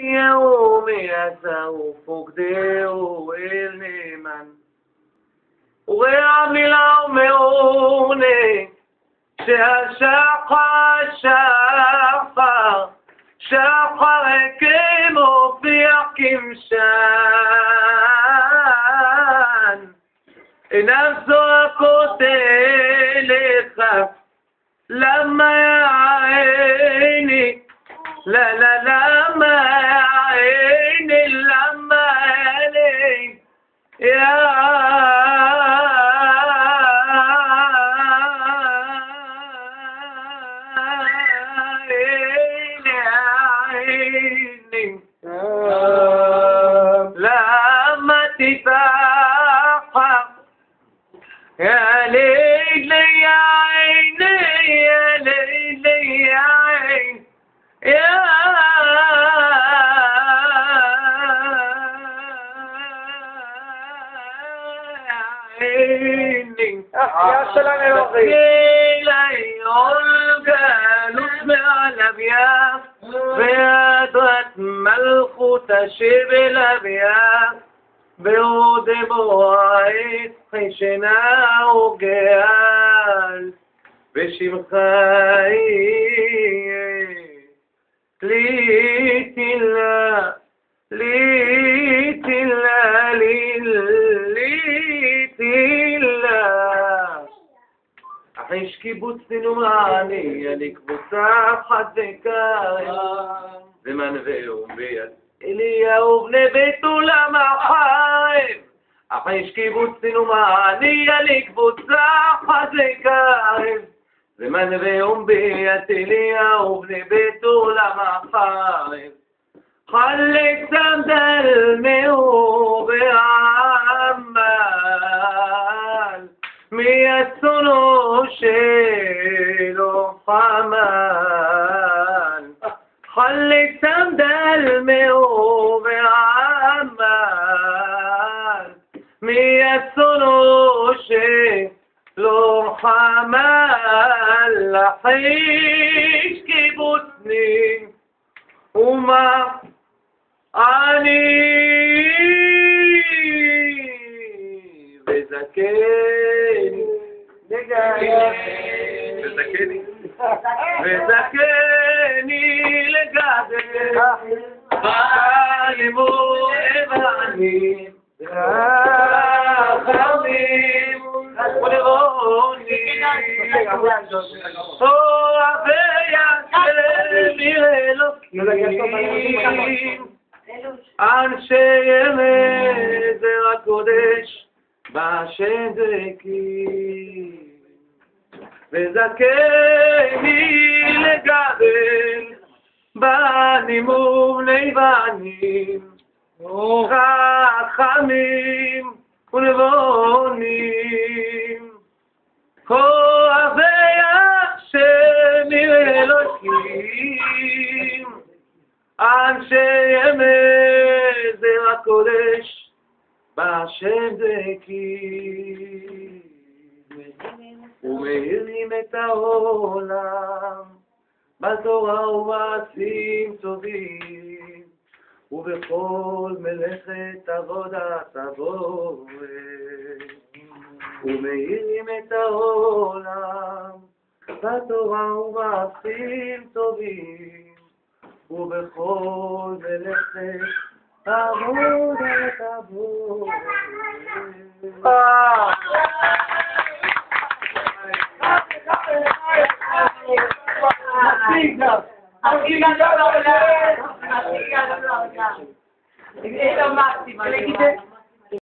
يوم يسوف قدير النيمان ويعمل عمروني شاقا شاقا شاقا كيمو في كمشان نفسه قتلك لما يا عيني لا لا عيني لما يا عيني لما يا ليل يا عيني يا سلام يا أخي إلي الجالوس مع الأبيات بيدت ملخوت شبه الأبيات بعود بوعيد خشنا وجيال بشمخاي ليتلا ليتلا ليتلا أعيش كيبوتس نوماني أنا كبوتة بحد كاين زمان ويوم بيت إليا وبن بيتو لما حايم. أعيش كيبوتس نوماني أنا كبوتة بحد كاين זמן ואום ביד אליהו בני בתולה החיים. خليك سندل المهو بعمال مية سنو شيلو حمال خليك سندل المهو بعمال مية سنو شيلو כאיש קיבוצניק, ומה אני? וזקן, וזקני, וזקני. לגדל, ואלימות הבעני. אנשי זרע הקודש בהשם דקים וזכני לגדל בנים ובני בנים חכמים ונבונים אלוקים אנשי אמת זרע הקודש בהשם דקים ומאירים את העולם בתורה ובעשים טובים. ובכל מלאכת עבודת הבורא ומאירים את העולם בתורה ובעשים טובים ובכל מלאכת עבודת lo massimo.